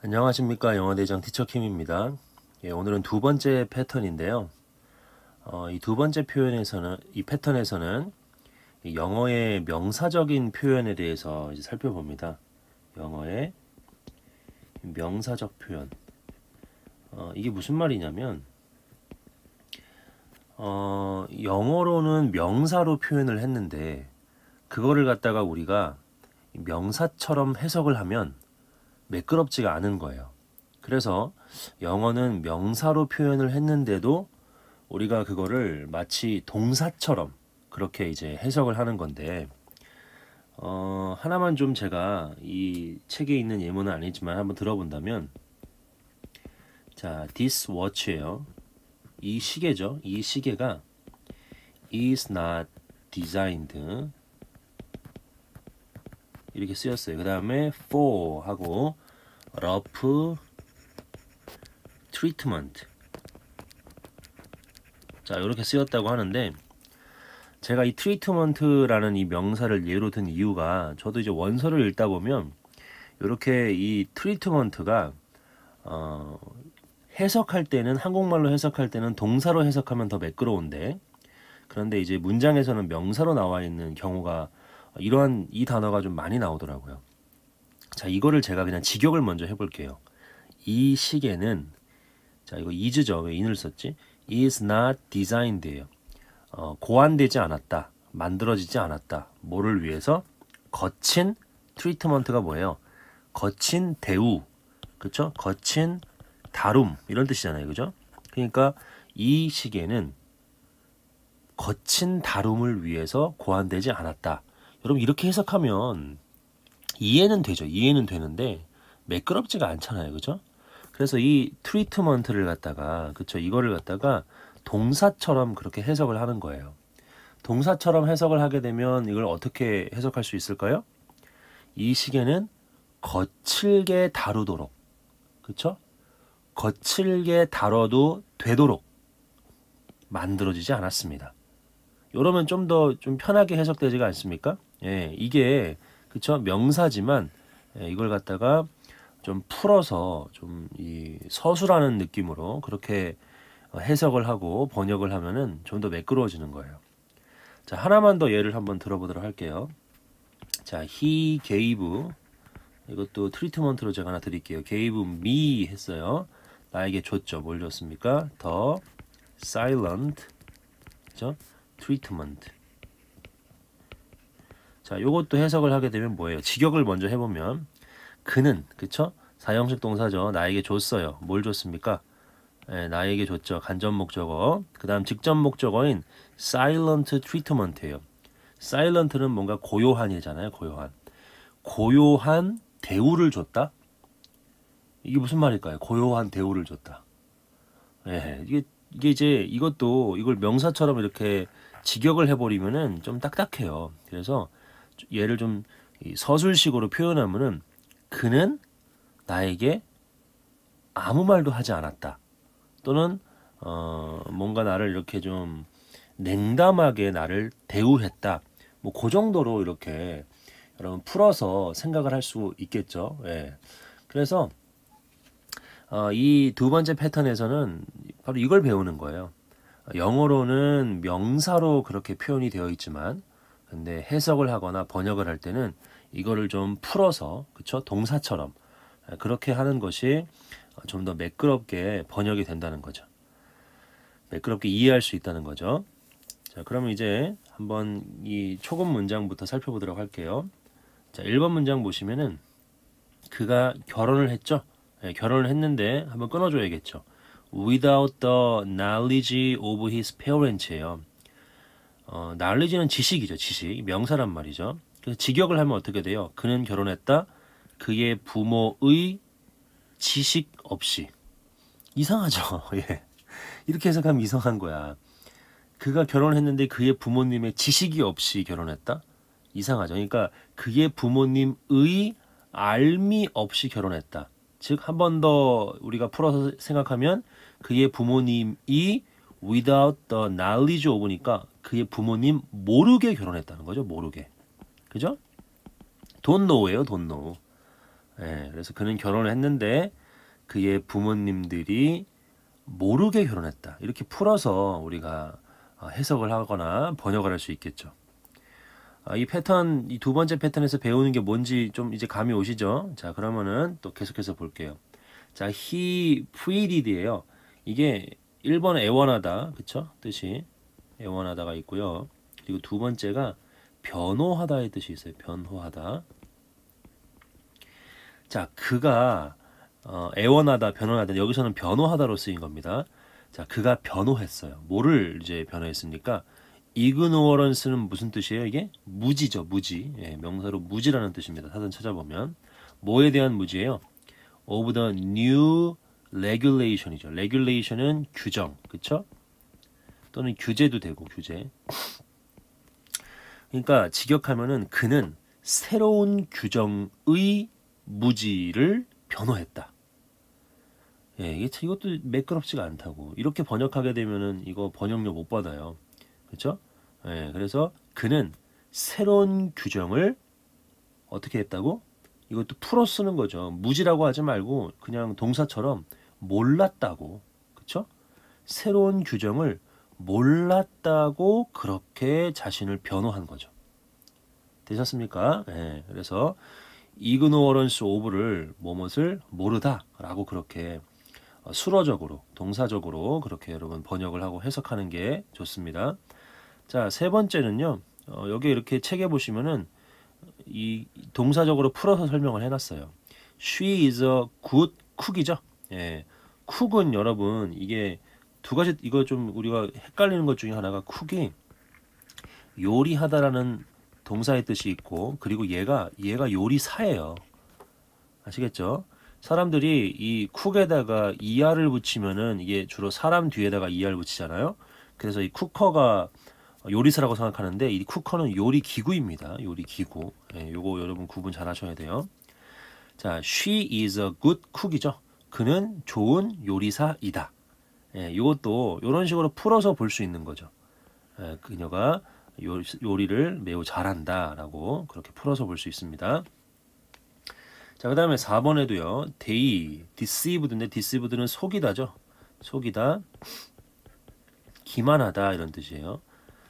안녕하십니까 영어대장 티처킴입니다. 예, 오늘은 두 번째 패턴인데요. 어, 이 두 번째 표현에서는 이 패턴에서는 이 영어의 명사적인 표현에 대해서 살펴봅니다. 영어의 명사적 표현. 어, 이게 무슨 말이냐면 어, 영어로는 명사로 표현을 했는데 그거를 갖다가 우리가 명사처럼 해석을 하면 매끄럽지가 않은 거예요. 그래서 영어는 명사로 표현을 했는데도 우리가 그거를 마치 동사처럼 그렇게 이제 해석을 하는 건데 어, 하나만 좀 제가 이 책에 있는 예문은 아니지만 한번 들어본다면 자, this watch예요. 이 시계죠. 이 시계가 is not designed 이렇게 쓰였어요. 그 다음에 for 하고 rough treatment 자 이렇게 쓰였다고 하는데 제가 이 treatment라는 이 명사를 예로 든 이유가 저도 이제 원서를 읽다 보면 이렇게 이 treatment가 어, 해석할 때는 한국말로 해석할 때는 동사로 해석하면 더 매끄러운데 그런데 이제 문장에서는 명사로 나와 있는 경우가 이러한 이 단어가 좀 많이 나오더라고요. 자, 이거를 제가 그냥 직역을 먼저 해볼게요. 이 시계는 자, 이거 is죠. 왜 in을 썼지? is not designed예요. 어, 고안되지 않았다. 만들어지지 않았다. 뭐를 위해서? 거친 트리트먼트가 뭐예요? 거친 대우. 그쵸? 거친 다룸. 이런 뜻이잖아요. 그죠? 그러니까 이 시계는 거친 다룸을 위해서 고안되지 않았다. 여러분 이렇게 해석하면 이해는 되죠. 이해는 되는데 매끄럽지가 않잖아요. 그죠? 그래서 이 트리트먼트를 갖다가 그쵸 이거를 갖다가 동사처럼 그렇게 해석을 하는 거예요. 동사처럼 해석을 하게 되면 이걸 어떻게 해석할 수 있을까요? 이 시계는 거칠게 다루도록 그쵸? 거칠게 다뤄도 되도록 만들어지지 않았습니다. 이러면 좀 더좀 좀 편하게 해석되지가 않습니까? 예, 이게 그쵸 명사지만 예, 이걸 갖다가 좀 풀어서 좀 이 서술하는 느낌으로 그렇게 해석을 하고 번역을 하면은 좀 더 매끄러워지는 거예요. 자 하나만 더 예를 한번 들어보도록 할게요. 자 he gave 이것도 트리트먼트로 제가 하나 드릴게요. gave me 했어요. 나에게 줬죠. 뭘 줬습니까? 더 silent 그죠? treatment 자, 요것도 해석을 하게 되면 뭐예요? 직역을 먼저 해보면 그는 그쵸? 사형식 동사죠. 나에게 줬어요. 뭘 줬습니까? 예, 나에게 줬죠. 간접 목적어. 그 다음 직접 목적어인 silent treatment예요. silent는 뭔가 고요한이잖아요. 고요한. 고요한 대우를 줬다? 이게 무슨 말일까요? 고요한 대우를 줬다. 예, 이게 이게 이제 이것도 이걸 명사처럼 이렇게 직역을 해버리면은 좀 딱딱해요. 그래서 얘를 좀 서술식으로 표현하면은 그는 나에게 아무 말도 하지 않았다. 또는 어 뭔가 나를 이렇게 좀 냉담하게 나를 대우했다. 뭐 그 정도로 이렇게 여러분 풀어서 생각을 할 수 있겠죠. 예. 그래서 어, 이 두 번째 패턴에서는 바로 이걸 배우는 거예요. 영어로는 명사로 그렇게 표현이 되어 있지만 근데 해석을 하거나 번역을 할 때는 이거를 좀 풀어서 그쵸 동사처럼 그렇게 하는 것이 좀 더 매끄럽게 번역이 된다는 거죠. 매끄럽게 이해할 수 있다는 거죠. 자, 그러면 이제 한번 이 초급 문장부터 살펴보도록 할게요. 자, 1번 문장 보시면은 그가 결혼을 했죠. 네, 결혼을 했는데 한번 끊어줘야겠죠. Without the knowledge of his parents예요. 어, knowledge는 지식이죠. 지식. 명사란 말이죠. 그래서 직역을 하면 어떻게 돼요? 그는 결혼했다. 그의 부모의 지식 없이. 이상하죠. 예. 이렇게 해석하면 이상한 거야. 그가 결혼했는데 그의 부모님의 지식이 없이 결혼했다? 이상하죠. 그러니까 그의 부모님의 알미 없이 결혼했다. 즉, 한 번 더 우리가 풀어서 생각하면 그의 부모님이 without the knowledge of니까 그의 부모님 모르게 결혼했다는 거죠. 모르게. 그죠? don't know예요. don't know. 예, 그래서 그는 결혼을 했는데 그의 부모님들이 모르게 결혼했다. 이렇게 풀어서 우리가 어, 해석을 하거나 번역을 할 수 있겠죠. 아, 이 패턴, 이 두 번째 패턴에서 배우는 게 뭔지 좀 이제 감이 오시죠? 자, 그러면은 또 계속해서 볼게요. 자, he pleaded예요. 이게 1번 애원하다, 그쵸? 뜻이 애원하다가 있고요. 그리고 두 번째가 변호하다의 뜻이 있어요. 변호하다. 자, 그가 어, 애원하다, 변호하다. 여기서는 변호하다로 쓰인 겁니다. 자, 그가 변호했어요. 뭐를 이제 변호했습니까? 이그노어런스는 무슨 뜻이에요? 이게 무지죠, 무지. 예, 명사로 무지라는 뜻입니다. 사전 찾아보면 뭐에 대한 무지예요? Of the new regulation이죠. regulation은 규정, 그렇죠? 또는 규제도 되고 규제. 그러니까 직역하면은 그는 새로운 규정의 무지를 변호했다. 예, 이것도 매끄럽지가 않다고. 이렇게 번역하게 되면은 이거 번역료 못 받아요. 그렇죠? 예, 그래서 그는 새로운 규정을 어떻게 했다고? 이것도 풀어 쓰는 거죠. 무지라고 하지 말고 그냥 동사처럼 몰랐다고. 그렇죠? 새로운 규정을 몰랐다고 그렇게 자신을 변호한 거죠. 되셨습니까? 예, 그래서 이그노어런스 오브를 뭐뭇을 모르다라고 그렇게 어, 수로적으로 동사적으로 그렇게 여러분 번역을 하고 해석하는 게 좋습니다. 자, 세 번째는요. 어, 여기 이렇게 책에 보시면은 이 동사적으로 풀어서 설명을 해놨어요. She is a good cook이죠. 예, 쿡은 여러분 이게 두 가지 이거 좀 우리가 헷갈리는 것 중에 하나가 쿡이 요리하다라는 동사의 뜻이 있고 그리고 얘가 얘가 요리사예요. 아시겠죠? 사람들이 이 쿡에다가 이알을 붙이면은 이게 주로 사람 뒤에다가 이알 붙이잖아요. 그래서 이 쿠커가 요리사라고 생각하는데 이 쿠커는 요리 기구입니다. 요리 기구. 예, 요거 여러분 구분 잘 하셔야 돼요. 자, she is a good cook이죠. 그는 좋은 요리사이다. 예, 이것도 이런 식으로 풀어서 볼 수 있는 거죠. 예, 그녀가 요, 요리를 매우 잘한다라고 그렇게 풀어서 볼 수 있습니다. 자, 그 다음에 4번에도요. they, deceived인데 deceived는 속이다죠. 속이다, 기만하다 이런 뜻이에요.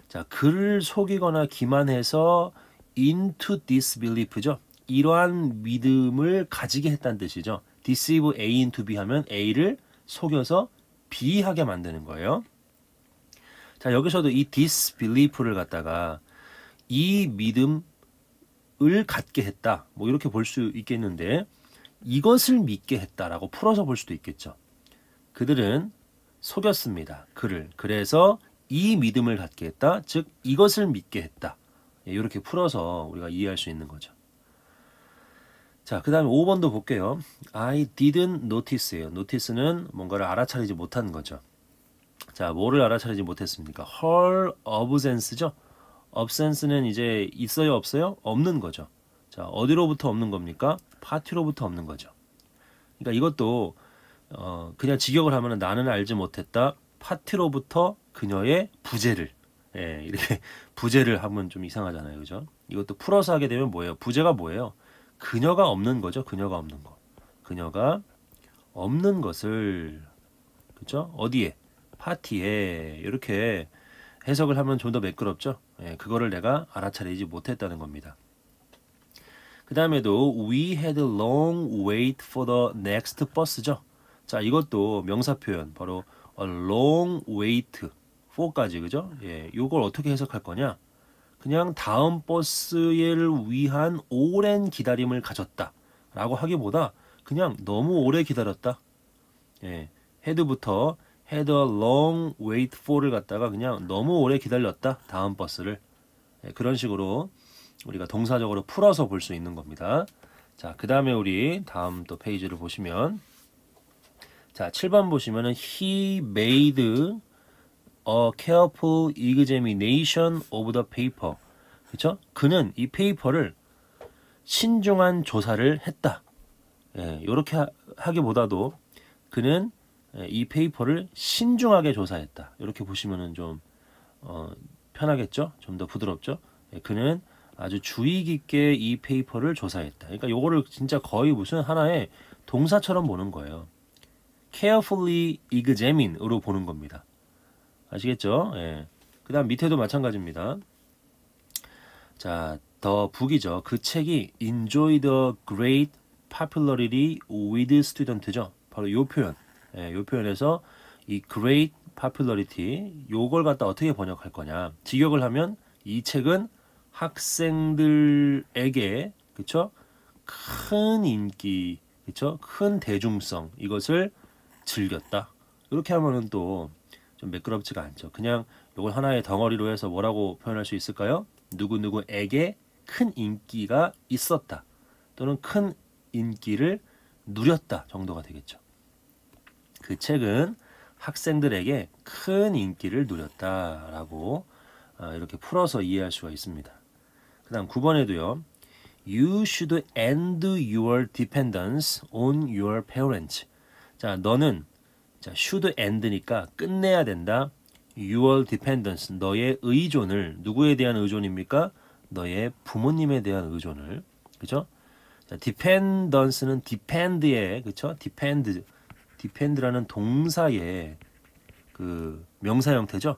자, 그를 속이거나 기만해서 into disbelief죠. 이러한 믿음을 가지게 했다는 뜻이죠. Deceive A into B 하면 A를 속여서 B 하게 만드는 거예요. 자, 여기서도 이 disbelief를 갖다가 이 믿음을 갖게 했다. 뭐 이렇게 볼 수 있겠는데 이것을 믿게 했다라고 풀어서 볼 수도 있겠죠. 그들은 속였습니다. 그를. 그래서 이 믿음을 갖게 했다. 즉 이것을 믿게 했다. 이렇게 예, 풀어서 우리가 이해할 수 있는 거죠. 자, 그 다음에 5번도 볼게요. I didn't notice예요. notice는 뭔가를 알아차리지 못한 거죠. 자, 뭐를 알아차리지 못했습니까? her absence죠. absence는 이제 있어요, 없어요? 없는 거죠. 자, 어디로부터 없는 겁니까? 파티로부터 없는 거죠. 그러니까 이것도 어, 그냥 직역을 하면 나는 알지 못했다. 파티로부터 그녀의 부재를 예, 이렇게 부재를 하면 좀 이상하잖아요. 그죠? 이것도 풀어서 하게 되면 뭐예요? 부재가 뭐예요? 그녀가 없는 거죠. 그녀가 없는 거. 그녀가 없는 것을 그죠? 어디에? 파티에 이렇게 해석을 하면 좀 더 매끄럽죠. 예, 그거를 내가 알아차리지 못했다는 겁니다. 그 다음에도 we had a long wait for the next bus죠. 자, 이것도 명사 표현 바로 a long wait for까지 그죠? 예, 요걸 어떻게 해석할 거냐? 그냥 다음 버스를 위한 오랜 기다림을 가졌다. 라고 하기보다 그냥 너무 오래 기다렸다. 예, 헤드부터 had a long wait for를 갖다가 그냥 너무 오래 기다렸다. 다음 버스를. 예, 그런 식으로 우리가 동사적으로 풀어서 볼 수 있는 겁니다. 자, 그 다음에 우리 다음 또 페이지를 보시면 자, 7번 보시면은 he made a careful examination of the paper. 그렇죠? 그는 이 paper를 신중한 조사를 했다. 예, 이렇게 하, 기보다도 그는 예, 이 paper를 신중하게 조사했다. 이렇게 보시면은 좀 어, 편하겠죠? 좀 더 부드럽죠? 예, 그는 아주 주의 깊게 이 페이퍼를 조사했다. 그러니까 요거를 진짜 거의 무슨 하나의 동사처럼 보는 거예요. carefully examine으로 보는 겁니다. 아시겠죠? 예. 그 다음 밑에도 마찬가지입니다. 자, 더 북이죠. 그 책이 enjoy the great popularity with student죠. 바로 요 표현. 예, 요 표현에서 이 great popularity 요걸 갖다 어떻게 번역할 거냐. 직역을 하면 이 책은 학생들에게 그쵸? 큰 인기, 그쵸? 큰 대중성 이것을 즐겼다. 이렇게 하면은 또 좀 매끄럽지가 않죠. 그냥 이걸 하나의 덩어리로 해서 뭐라고 표현할 수 있을까요? 누구 누구에게 큰 인기가 있었다. 또는 큰 인기를 누렸다 정도가 되겠죠. 그 책은 학생들에게 큰 인기를 누렸다라고 어, 이렇게 풀어서 이해할 수가 있습니다. 그 다음 9번에도요. You should end your dependence on your parents. 자, 너는 자, should end니까 끝내야 된다. your dependence, 너의 의존을 누구에 대한 의존입니까? 너의 부모님에 대한 의존을. 그죠? 자, dependence는 depend의 그쵸? depend depend라는 동사의 그 명사 형태죠.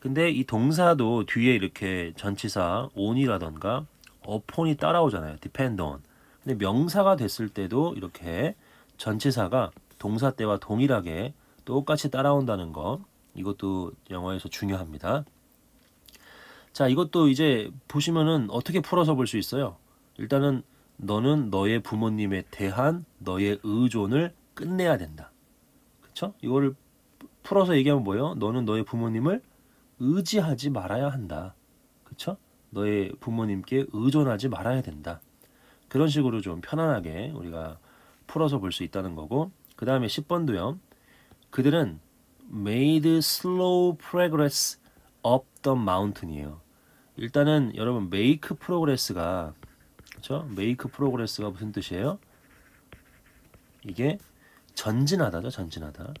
근데 이 동사도 뒤에 이렇게 전치사 on이라던가 upon이 따라오잖아요. depend on. 근데 명사가 됐을 때도 이렇게 전치사가 동사 때와 동일하게 똑같이 따라온다는 거 이것도 영어에서 중요합니다. 자, 이것도 이제 보시면은 어떻게 풀어서 볼 수 있어요. 일단은 너는 너의 부모님에 대한 너의 의존을 끝내야 된다. 그쵸? 이거를 풀어서 얘기하면 뭐예요? 너는 너의 부모님을 의지하지 말아야 한다. 그쵸? 너의 부모님께 의존하지 말아야 된다. 그런 식으로 좀 편안하게 우리가 풀어서 볼 수 있다는 거고 그 다음에 10번도요. 그들은 made slow progress up the mountain이에요. 일단은 여러분 make progress가 그렇죠? make progress가 무슨 뜻이에요? 이게 전진하다죠, 전진하다.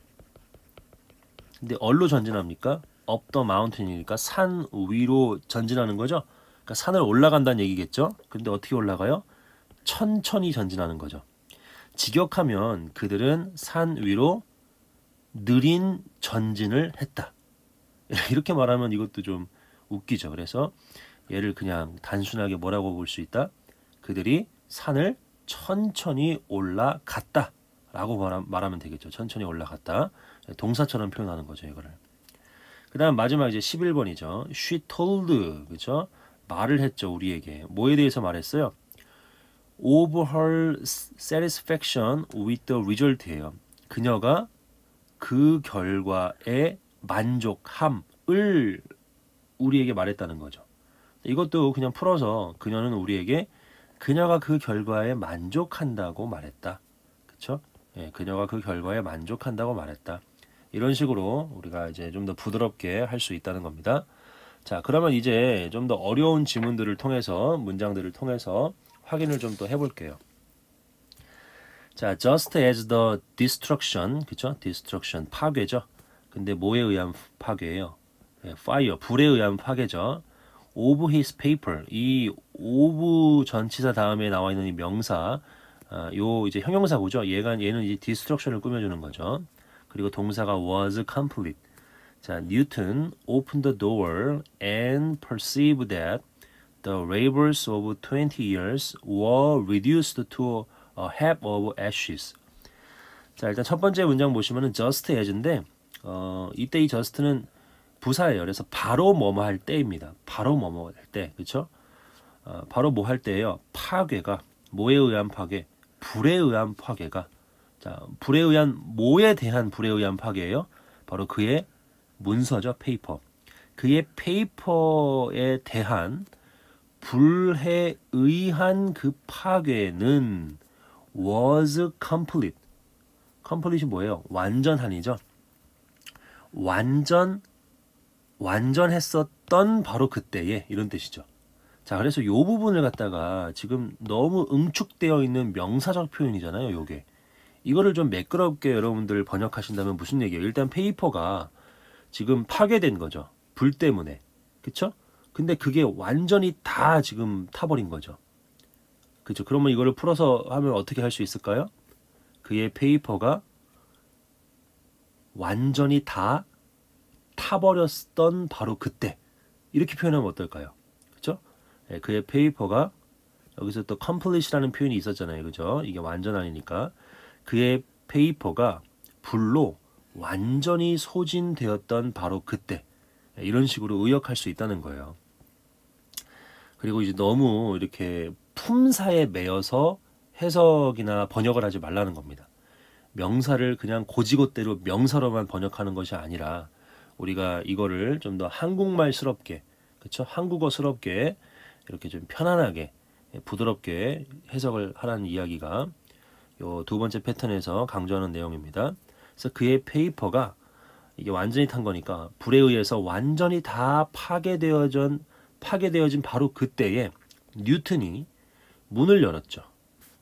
근데 얼로 전진합니까? up the mountain이니까 산 위로 전진하는 거죠. 그러니까 산을 올라간다는 얘기겠죠. 근데 어떻게 올라가요? 천천히 전진하는 거죠. 직역하면 그들은 산 위로 느린 전진을 했다. 이렇게 말하면 이것도 좀 웃기죠. 그래서 얘를 그냥 단순하게 뭐라고 볼 수 있다? 그들이 산을 천천히 올라갔다. 라고 말하면 되겠죠. 천천히 올라갔다. 동사처럼 표현하는 거죠. 이거를. 그 다음 마지막 이제 11번이죠. She told. 그죠? 말을 했죠. 우리에게. 뭐에 대해서 말했어요? Of her satisfaction with the result예요. 그녀가 그 결과에 만족함을 우리에게 말했다는 거죠. 이것도 그냥 풀어서 그녀는 우리에게 그녀가 그 결과에 만족한다고 말했다. 그렇죠? 예, 그녀가 그 결과에 만족한다고 말했다. 이런 식으로 우리가 이제 좀 더 부드럽게 할 수 있다는 겁니다. 자, 그러면 이제 좀 더 어려운 지문들을 통해서 문장들을 통해서 확인을 좀 더 해볼게요. 자, just as the destruction, 그쵸? destruction, 파괴죠. 근데 뭐에 의한 파괴예요? 네, fire, 불에 의한 파괴죠. of his paper, 이 of 전치사 다음에 나와 있는 이 명사, 아, 요 이제 형용사구죠. 얘가 얘는 이제 destruction을 꾸며주는 거죠. 그리고 동사가 was complete. 자, Newton opened the door and perceived that the labors of 20 years were reduced to 어, heap of ashes. 자 일단 첫 번째 문장 보시면은 just as인데 어, 이때 이 just는 부사예요. 그래서 바로 뭐뭐 할 때입니다. 바로 뭐뭐 할 때, 그렇죠? 어, 바로 뭐 할 때예요. 파괴가 뭐에 의한 파괴? 불에 의한 파괴가 자 불에 의한 뭐에 대한 불에 의한 파괴예요. 바로 그의 문서죠, paper. 그의 paper에 대한 불에 의한 그 파괴는 was complete. complete이 뭐예요? 완전한이죠. 완전 완전했었던 바로 그때에 이런 뜻이죠. 자, 그래서 요 부분을 갖다가 지금 너무 응축되어 있는 명사적 표현이잖아요, 요게. 이거를 좀 매끄럽게 여러분들 번역하신다면 무슨 얘기예요? 일단 paper가 지금 파괴된 거죠. 불 때문에. 그쵸? 근데 그게 완전히 다 지금 타버린 거죠. 그죠? 그러면 이거를 풀어서 하면 어떻게 할 수 있을까요? 그의 paper가 완전히 다 타버렸던 바로 그때 이렇게 표현하면 어떨까요? 그죠? 예, 그의 paper가 여기서 또 complete이라는 표현이 있었잖아요. 그죠? 이게 완전 아니니까 그의 paper가 불로 완전히 소진되었던 바로 그때 예, 이런 식으로 의역할 수 있다는 거예요. 그리고 이제 너무 이렇게 품사에 매여서 해석이나 번역을 하지 말라는 겁니다. 명사를 그냥 곧이곧대로 명사로만 번역하는 것이 아니라 우리가 이거를 좀 더 한국말스럽게 그렇죠? 한국어스럽게 이렇게 좀 편안하게 부드럽게 해석을 하라는 이야기가 요 두 번째 패턴에서 강조하는 내용입니다. 그래서 그의 paper가 이게 완전히 탄 거니까 불에 의해서 완전히 다 파괴되어진 파괴되어진 바로 그때에 뉴턴이 문을 열었죠.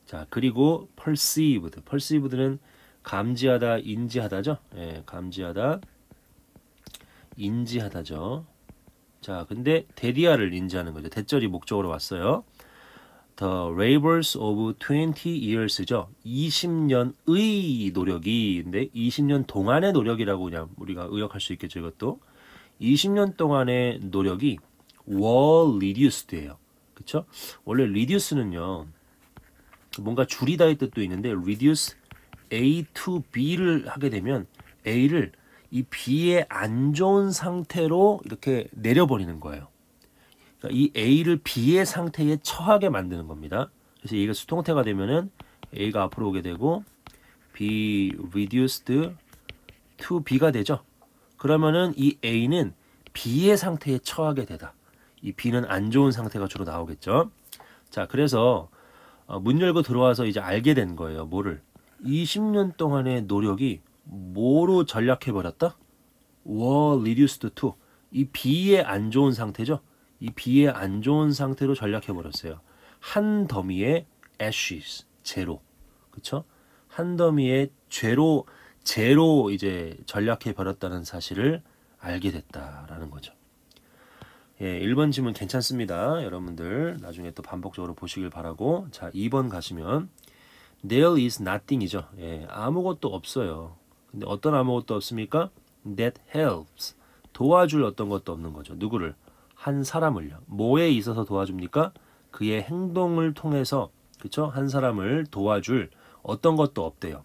자 그리고 perceived, perceived는 감지하다, 인지하다죠. 예, 감지하다, 인지하다죠. 자, 근데 데디아를 인지하는 거죠. 대절이 목적으로 왔어요. The labors of 20 years죠. 20년의 노력이 근데 20년 동안의 노력이라고 그냥 우리가 의역할 수 있겠죠. 이것도 20년 동안의 노력이 were reduced예요. 그렇죠? 원래 reduce는요. 뭔가 줄이다의 뜻도 있는데 reduce A to B를 하게 되면 A를 이 B의 안 좋은 상태로 이렇게 내려버리는 거예요. 그러니까 이 A를 B의 상태에 처하게 만드는 겁니다. 그래서 얘가 수동태가 되면은 A가 앞으로 오게 되고 B reduced to B가 되죠. 그러면은 이 A는 B의 상태에 처하게 되다. 이 B는 안 좋은 상태가 주로 나오겠죠. 자, 그래서 어, 문 열고 들어와서 이제 알게 된 거예요. 뭐를? 20년 동안의 노력이 뭐로 전락해 버렸다? were reduced to 이 B의 안 좋은 상태죠. 이 B의 안 좋은 상태로 전락해 버렸어요. 한 더미의 ashes 제로 그쵸? 한 더미의 죄로 제로 이제 전락해 버렸다는 사실을 알게 됐다라는 거죠. 예, 1번 질문 괜찮습니다. 여러분들 나중에 또 반복적으로 보시길 바라고 자 2번 가시면 There is nothing이죠. 예, 아무것도 없어요. 근데 어떤 아무것도 없습니까? That helps. 도와줄 어떤 것도 없는 거죠. 누구를? 한 사람을요. 뭐에 있어서 도와줍니까? 그의 행동을 통해서 그쵸? 한 사람을 도와줄 어떤 것도 없대요.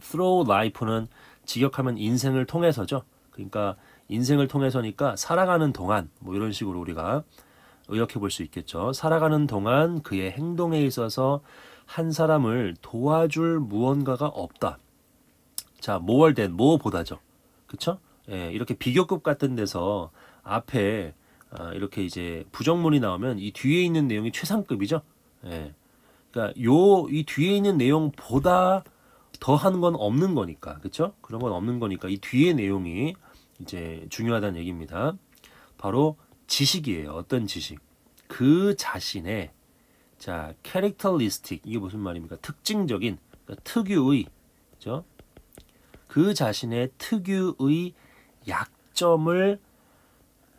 Through life는 직역하면 인생을 통해서죠. 그러니까 인생을 통해서니까 살아가는 동안 뭐 이런 식으로 우리가 의역해 볼 수 있겠죠. 살아가는 동안 그의 행동에 있어서 한 사람을 도와줄 무언가가 없다. 자, 모월된 뭐보다죠. 그쵸? 예, 이렇게 비교급 같은 데서 앞에 아, 이렇게 이제 부정문이 나오면 이 뒤에 있는 내용이 최상급이죠. 예. 그러니까 요 이 뒤에 있는 내용보다 더 하는 건 없는 거니까. 그쵸? 그런 건 없는 거니까 이 뒤에 내용이 이제 중요하다는 얘기입니다. 바로 지식이에요. 어떤 지식? 그 자신의 자, 캐릭터리스틱 이게 무슨 말입니까? 특징적인 그러니까 특유의 그죠? 그 자신의 특유의 약점을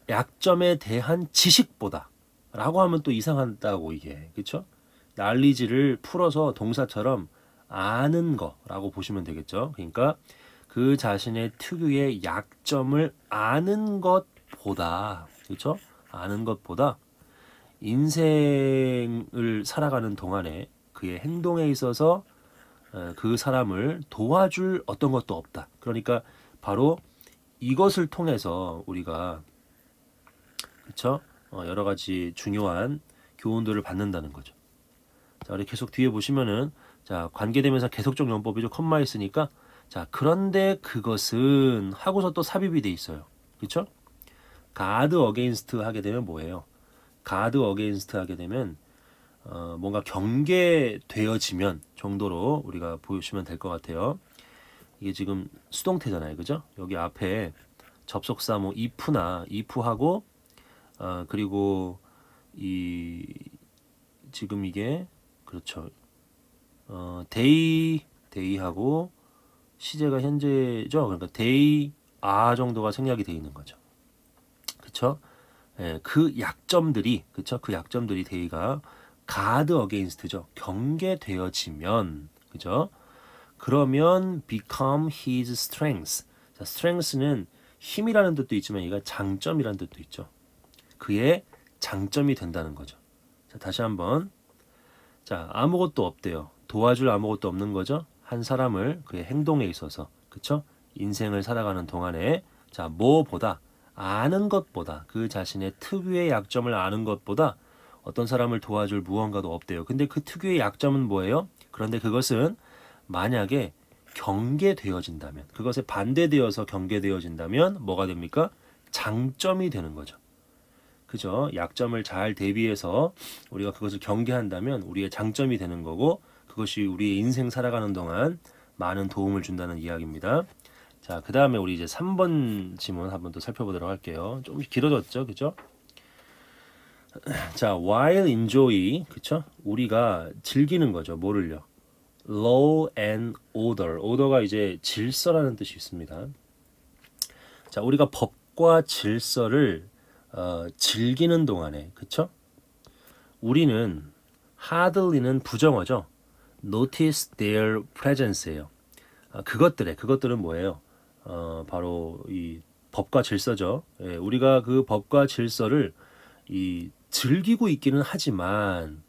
약점에 대한 지식보다 라고 하면 또 이상하다고 이게 그쵸? 난리지를 풀어서 동사처럼 아는 거라고 보시면 되겠죠. 그러니까 그 자신의 특유의 약점을 아는 것보다 그렇죠? 아는 것보다 인생을 살아가는 동안에 그의 행동에 있어서 어, 그 사람을 도와줄 어떤 것도 없다. 그러니까 바로 이것을 통해서 우리가 그렇죠? 여러 가지 중요한 교훈들을 받는다는 거죠. 자, 우리 계속 뒤에 보시면은 자 관계대명사 계속적 용법이죠. 컴마 있으니까 자 그런데 그것은 하고서 또 삽입이 돼 있어요. 그렇죠? guard against 하게 되면 뭐예요? guard against 하게 되면 어, 뭔가 경계되어지면 정도로 우리가 보시면 될 것 같아요. 이게 지금 수동태잖아요, 그죠? 여기 앞에 접속사 뭐 if나 if하고 어, 그리고 이 지금 이게 그렇죠. 어, day day하고 시제가 현재죠. 그러니까 day 아 정도가 생략이 돼 있는 거죠. 그렇죠? 예, 그 약점들이 그쵸? 그 약점들이 they가 guard against죠. 경계되어지면 그죠? 그러면 become his strength. 자, strength는 힘이라는 뜻도 있지만 이가 장점이라는 뜻도 있죠. 그의 장점이 된다는 거죠. 자, 다시 한번. 자, 아무것도 없대요. 도와줄 아무것도 없는 거죠. 한 사람을 그의 행동에 있어서 그쵸? 인생을 살아가는 동안에 자, 뭐보다 아는 것보다 그 자신의 특유의 약점을 아는 것보다 어떤 사람을 도와줄 무언가도 없대요. 근데 그 특유의 약점은 뭐예요? 그런데 그것은 만약에 경계되어진다면 그것에 반대되어서 경계되어진다면 뭐가 됩니까? 장점이 되는 거죠. 그죠? 약점을 잘 대비해서 우리가 그것을 경계한다면 우리의 장점이 되는 거고 그것이 우리의 인생 살아가는 동안 많은 도움을 준다는 이야기입니다. 자, 그 다음에 우리 이제 3번 지문 한번 더 살펴보도록 할게요. 좀 길어졌죠, 그죠? 자, while enjoy, 그쵸? 우리가 즐기는 거죠. 뭐를요? law and order. order가 이제 질서라는 뜻이 있습니다. 자, 우리가 법과 질서를 어, 즐기는 동안에, 그쵸? 우리는 hardly는 부정어죠. Notice their presence예요. 아, 그것들의 그것들은 뭐예요? 어, 바로 이 법과 질서죠. 예, 우리가 그 법과 질서를 이 즐기고 있기는 하지만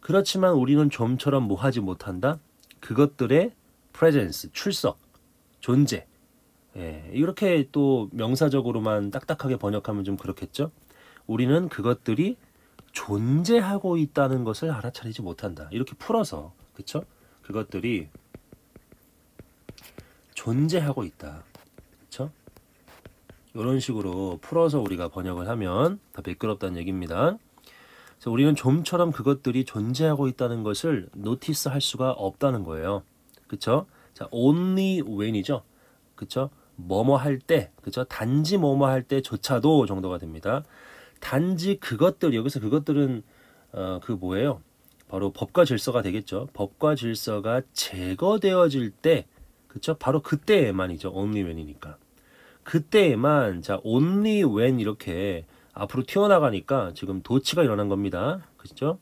그렇지만 우리는 좀처럼 뭐 하지 못한다. 그것들의 presence, 출석, 존재. 예, 이렇게 또 명사적으로만 딱딱하게 번역하면 좀 그렇겠죠. 우리는 그것들이 존재하고 있다는 것을 알아차리지 못한다. 이렇게 풀어서 그쵸? 그것들이 존재하고 있다. 그쵸? 이런 식으로 풀어서 우리가 번역을 하면 더 매끄럽다는 얘기입니다. 그래서 우리는 좀처럼 그것들이 존재하고 있다는 것을 notice 할 수가 없다는 거예요. 그쵸? 자, only when이죠. 그쵸? 뭐뭐 할 때, 그쵸? 단지 뭐뭐 할 때조차도 정도가 됩니다. 단지 그것들, 여기서 그것들은, 어, 그 뭐예요? 바로 법과 질서가 되겠죠. 법과 질서가 제거되어질 때, 그쵸? 바로 그때에만이죠. only when이니까. 그때에만, 자, only when 이렇게 앞으로 튀어나가니까 지금 도치가 일어난 겁니다. 그죠?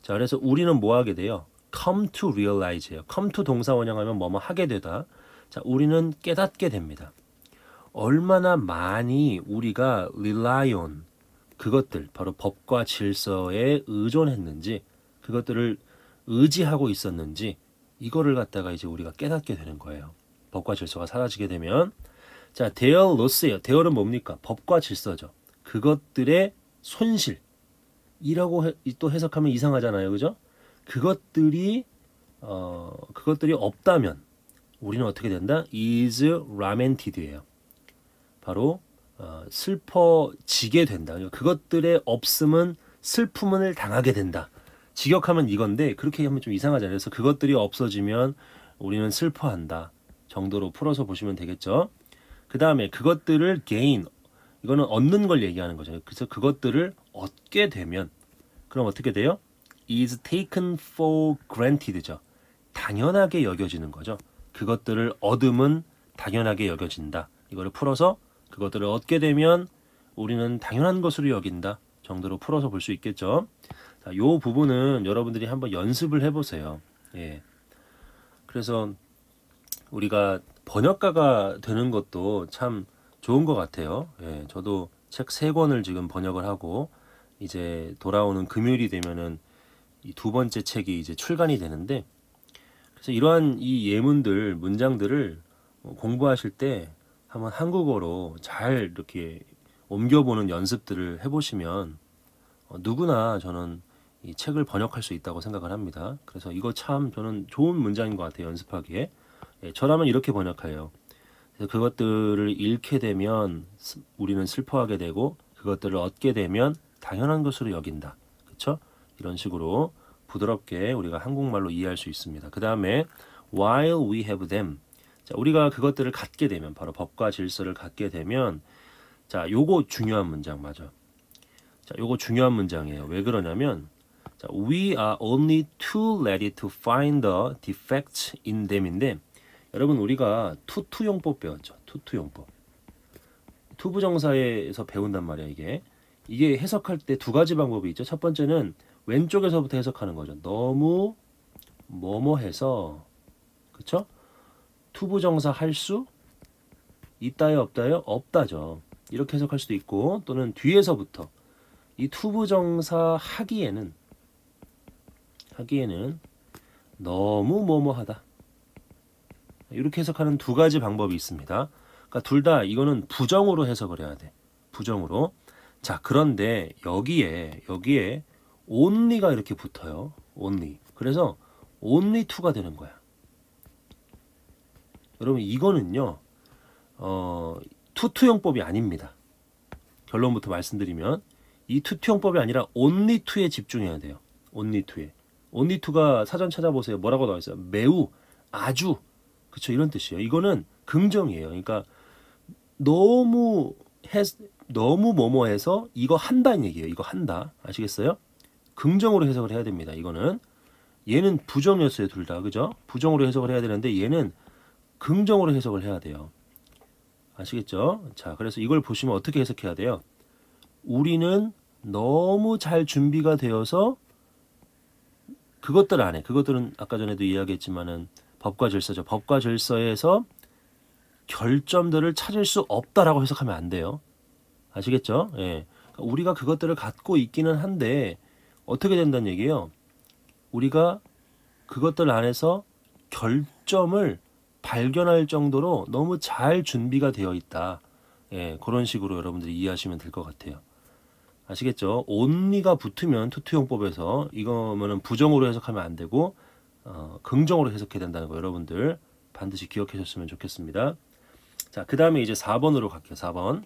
자, 그래서 우리는 뭐 하게 돼요? come to realize예요. come to 동사 원형하면 뭐뭐 하게 되다. 자, 우리는 깨닫게 됩니다. 얼마나 많이 우리가 rely on 그것들 바로 법과 질서에 의존했는지 그것들을 의지하고 있었는지 이거를 갖다가 이제 우리가 깨닫게 되는 거예요. 법과 질서가 사라지게 되면 자, 대열 로스예요. 대열은 뭡니까? 법과 질서죠. 그것들의 손실이라고 해, 또 해석하면 이상하잖아요. 그죠? 그것들이 어, 그것들이 없다면 우리는 어떻게 된다? is lamented예요. 바로 어, 슬퍼지게 된다. 그것들의 없음은 슬픔을 당하게 된다. 직역하면 이건데 그렇게 하면 좀 이상하잖아요. 그래서 그것들이 없어지면 우리는 슬퍼한다 정도로 풀어서 보시면 되겠죠. 그 다음에 그것들을 gain 이거는 얻는 걸 얘기하는 거죠. 그래서 그것들을 얻게 되면 그럼 어떻게 돼요? is taken for granted죠. 당연하게 여겨지는 거죠. 그것들을 얻음은 당연하게 여겨진다. 이거를 풀어서 그것들을 얻게 되면 우리는 당연한 것으로 여긴다 정도로 풀어서 볼 수 있겠죠. 자, 요 부분은 여러분들이 한번 연습을 해보세요. 예. 그래서 우리가 번역가가 되는 것도 참 좋은 것 같아요. 예, 저도 책 세 권을 지금 번역을 하고 이제 돌아오는 금요일이 되면은 이두 번째 책이 이제 출간이 되는데 그래서 이러한 이 예문들 문장들을 공부하실 때 한번 한국어로 잘 이렇게 옮겨보는 연습들을 해보시면 어, 누구나 저는 이 책을 번역할 수 있다고 생각을 합니다. 그래서 이거 참 저는 좋은 문장인 것 같아요 연습하기에. 예, 저라면 이렇게 번역해요. 그것들을 잃게 되면 우리는 슬퍼하게 되고 그것들을 얻게 되면 당연한 것으로 여긴다. 그렇죠? 이런 식으로 부드럽게 우리가 한국말로 이해할 수 있습니다. 그 다음에 while we have them 자, 우리가 그것들을 갖게 되면 바로 법과 질서를 갖게 되면 자, 요거 중요한 문장 맞아. 자, 요거 중요한 문장이에요. 왜 그러냐면 자, we are only too ready to find the defects in them인데 여러분 우리가 too to 용법 배웠죠. too to 용법. to부정사에서 배운단 말이야 이게. 이게 해석할 때 두 가지 방법이 있죠. 첫 번째는 왼쪽에서부터 해석하는 거죠. 너무 뭐뭐해서 그쵸? to부정사 할 수 있다요 없다요 없다죠. 이렇게 해석할 수도 있고 또는 뒤에서부터 이 to부정사 하기에는 하기에는 너무 뭐뭐하다. 이렇게 해석하는 두 가지 방법이 있습니다. 그러니까 둘 다 이거는 부정으로 해석을 해야 돼. 부정으로. 자, 그런데 여기에 여기에 only가 이렇게 붙어요. only. 그래서 only to가 되는 거야. 여러분 이거는요. 어, 투투용법이 아닙니다. 결론부터 말씀드리면 이 투투용법이 아니라 only to에 집중해야 돼요. only to에. To가 사전 찾아보세요. 뭐라고 나와 있어요? 매우, 아주, 그쵸 이런 뜻이에요. 이거는 긍정이에요. 그러니까 너무 해, 너무 뭐뭐해서 이거 한다는 얘기예요. 이거 한다. 아시겠어요? 긍정으로 해석을 해야 됩니다. 이거는 얘는 부정이었어요. 둘 다. 그죠? 부정으로 해석을 해야 되는데 얘는 긍정으로 해석을 해야 돼요. 아시겠죠? 자, 그래서 이걸 보시면 어떻게 해석해야 돼요? 우리는 너무 잘 준비가 되어서 그것들 안에 그것들은 아까 전에도 이야기했지만은 법과 질서죠. 법과 질서에서 결점들을 찾을 수 없다라고 해석하면 안 돼요. 아시겠죠? 예. 그러니까 우리가 그것들을 갖고 있기는 한데 어떻게 된다는 얘기예요? 우리가 그것들 안에서 결점을 발견할 정도로 너무 잘 준비가 되어 있다. 예, 그런 식으로 여러분들이 이해하시면 될 것 같아요. 아시겠죠? 온리가 붙으면 투투용법에서 이거면은 부정으로 해석하면 안 되고 어, 긍정으로 해석해야 된다는 거 여러분들 반드시 기억하셨으면 좋겠습니다. 자, 그 다음에 이제 4번으로 갈게요. 4번.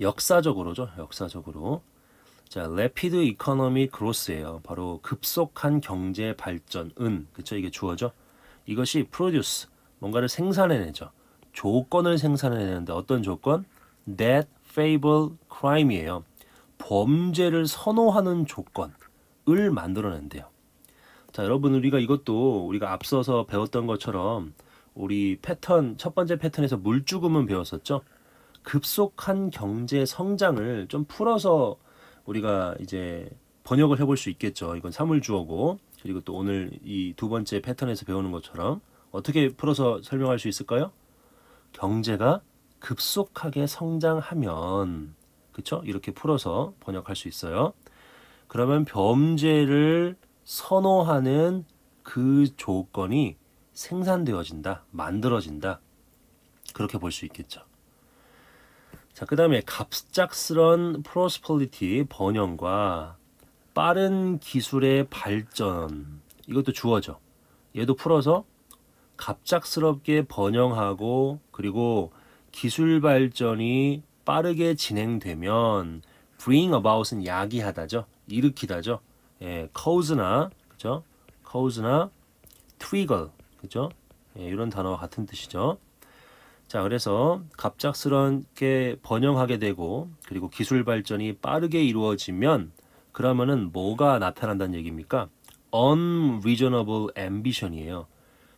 역사적으로죠. 역사적으로. 자, rapid economic growth예요. 바로 급속한 경제 발전은 그쵸 이게 주어죠. 이것이 produce 뭔가를 생산해내죠. 조건을 생산해내는데 어떤 조건? that favor crime이에요. 범죄를 선호하는 조건을 만들어낸대요. 자, 여러분 우리가 이것도 우리가 앞서서 배웠던 것처럼 우리 패턴 첫 번째 패턴에서 물죽음은 배웠었죠. 급속한 경제 성장을 좀 풀어서 우리가 이제 번역을 해볼 수 있겠죠. 이건 사물주어고 그리고 또 오늘 이 두 번째 패턴에서 배우는 것처럼 어떻게 풀어서 설명할 수 있을까요? 경제가 급속하게 성장하면 그쵸? 이렇게 풀어서 번역할 수 있어요. 그러면 범죄를 선호하는 그 조건이 생산되어진다, 만들어진다. 그렇게 볼 수 있겠죠. 자, 그 다음에 갑작스런 프로스퍼리티 번영과 빠른 기술의 발전 이것도 주어져. 얘도 풀어서 갑작스럽게 번영하고 그리고 기술 발전이 빠르게 진행되면 bring about은 야기하다죠. 일으키다죠. 예, cause나 그죠? cause나 trigger 그죠? 예, 이런 단어와 같은 뜻이죠. 자, 그래서 갑작스럽게 번영하게 되고 그리고 기술 발전이 빠르게 이루어지면 그러면은 뭐가 나타난다는 얘기입니까? unreasonable ambition이에요.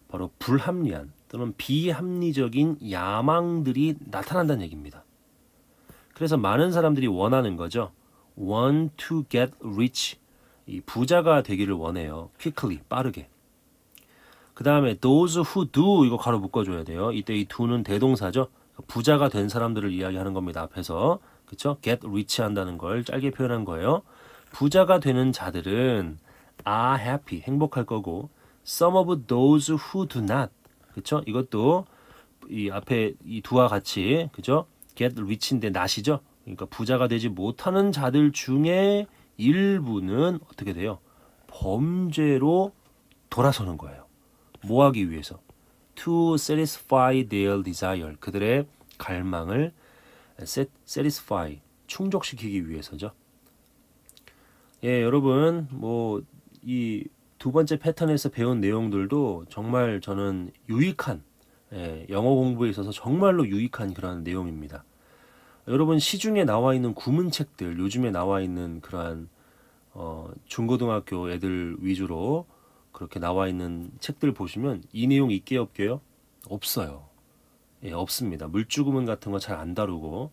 바로 불합리한 또는 비합리적인 야망들이 나타난다는 얘기입니다. 그래서 많은 사람들이 원하는 거죠. want to get rich. 이 부자가 되기를 원해요. quickly, 빠르게. 그 다음에 those who do 이거 가로 묶어줘야 돼요. 이때 이 do는 대동사죠. 부자가 된 사람들을 이야기하는 겁니다. 앞에서 그쵸? get rich 한다는 걸 짧게 표현한 거예요. 부자가 되는 자들은 are happy 행복할 거고 some of those who do not 그쵸? 이것도 이 앞에 이 두와 같이 그죠? Get rich인데 not이죠. 그러니까 부자가 되지 못하는 자들 중에 일부는 어떻게 돼요? 범죄로 돌아서는 거예요. 뭐 하기 위해서? To satisfy their desire. 그들의 갈망을 satisfy, 충족시키기 위해서죠. 예, 여러분, 뭐, 이 두 번째 패턴에서 배운 내용들도 정말 저는 유익한, 예, 영어 공부에 있어서 정말로 유익한 그런 내용입니다. 여러분 시중에 나와 있는 구문책들 요즘에 나와 있는 그러한 어, 중고등학교 애들 위주로 그렇게 나와 있는 책들 보시면 이 내용 있게 없게요? 없어요. 예, 없습니다. 물주구문 같은 거 잘 안 다루고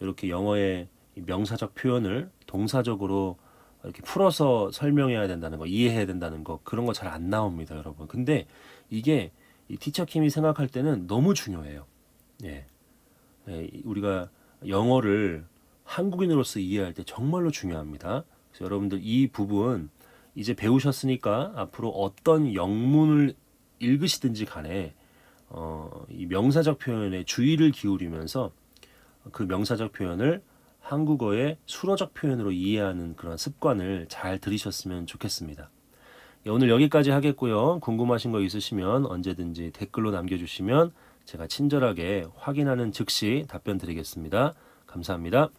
이렇게 영어의 이 명사적 표현을 동사적으로 이렇게 풀어서 설명해야 된다는 거, 이해해야 된다는 거 그런 거 잘 안 나옵니다, 여러분. 근데 이게 이 티처킴이 생각할 때는 너무 중요해요. 예. 예, 우리가 영어를 한국인으로서 이해할 때 정말로 중요합니다. 그래서 여러분들 이 부분 이제 배우셨으니까 앞으로 어떤 영문을 읽으시든지 간에 어, 이 명사적 표현에 주의를 기울이면서 그 명사적 표현을 한국어의 수로적 표현으로 이해하는 그런 습관을 잘 들이셨으면 좋겠습니다. 예, 오늘 여기까지 하겠고요. 궁금하신 거 있으시면 언제든지 댓글로 남겨주시면 제가 친절하게 확인하는 즉시 답변 드리겠습니다. 감사합니다.